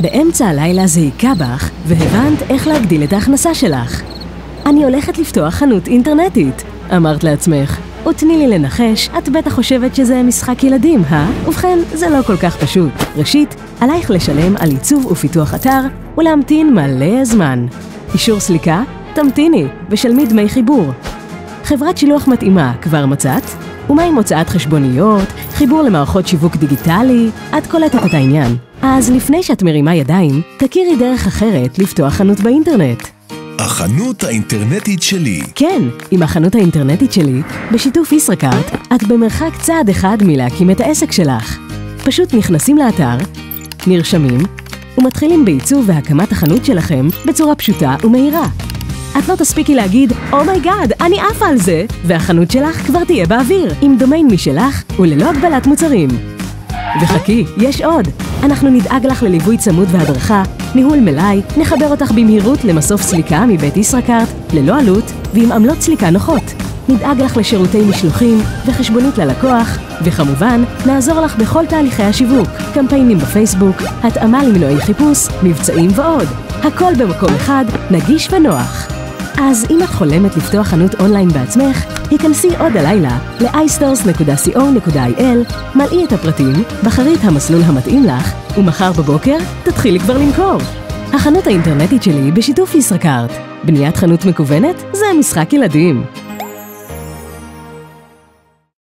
באמצע הלילה זה היכה בך, והבנת איך להגדיל את ההכנסה שלך. אני הולכת לפתוח חנות אינטרנטית, אמרת לעצמך. ותני לי לנחש, את בטח חושבת שזה משחק ילדים, אה? ובכן, זה לא כל כך פשוט. ראשית, עלייך לשלם על עיצוב ופיתוח אתר, ולהמתין מלא זמן. אישור סליקה? תמתיני, ושלמי דמי חיבור. חברת שילוח מתאימה כבר מצאת? ומה עם הוצאת חשבוניות, חיבור למערכות שיווק דיגיטלי? את קולטת את העניין. אז לפני שאת מרימה ידיים, תכירי דרך אחרת לפתוח חנות באינטרנט. החנות האינטרנטית שלי. כן, עם החנות האינטרנטית שלי, בשיתוף ישראכרט, את במרחק צעד אחד מלהקים את העסק שלך. פשוט נכנסים לאתר, נרשמים, ומתחילים בעיצוב והקמת החנות שלכם בצורה פשוטה ומהירה. את לא תספיקי להגיד, oh my God, oh אני עפה על זה, והחנות שלך כבר תהיה באוויר, עם דומיין משלך וללא הגבלת מוצרים. וחכי, יש עוד. אנחנו נדאג לך לליווי צמוד והדרכה, ניהול מלאי, נחבר אותך במהירות למסוף סליקה מבית ישראכרט, ללא עלות ועם עמלות סליקה נוחות. נדאג לך לשירותי משלוחים וחשבונית ללקוח, וכמובן, נעזור לך בכל תהליכי השיווק, קמפיינים בפייסבוק, התאמה למנועי חיפוש, מבצעים ועוד. הכל במקום אחד, נגיש ונוח. אז אם את חולמת לפתוח חנות אונליין בעצמך, היכנסי עוד הלילה ל-istores.co.il, מלאי את הפרטים, בחרי את המסלול המתאים לך, ומחר בבוקר תתחילי כבר למכור. החנות האינטרנטית שלי בשיתוף ישראכרט. בניית חנות מקוונת זה משחק ילדים.